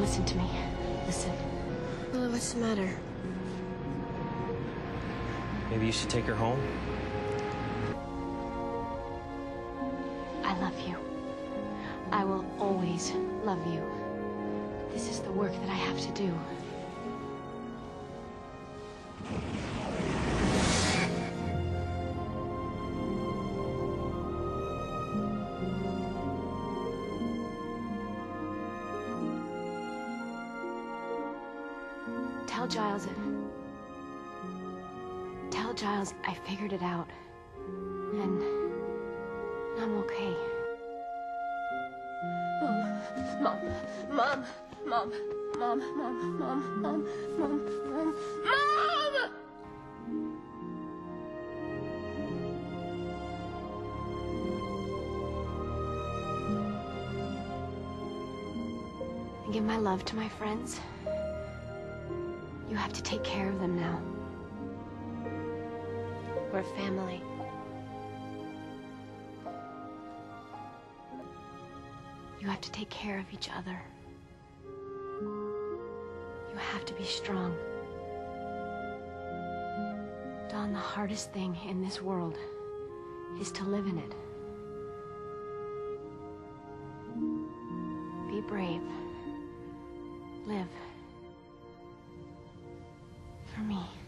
listen to me. Listen. Well, what's the matter? Maybe you should take her home? I love you. I will always love you. This is the work that I have to do. Tell Giles it. Tell Giles I figured it out. And I'm okay. Mom, mom, mom, mom, mom, mom, mom, mom, mom, mom, mom! And give my love to my friends. You have to take care of them now. We're family. You have to take care of each other. You have to be strong. Dawn, the hardest thing in this world is to live in it. Be brave. Live. For me.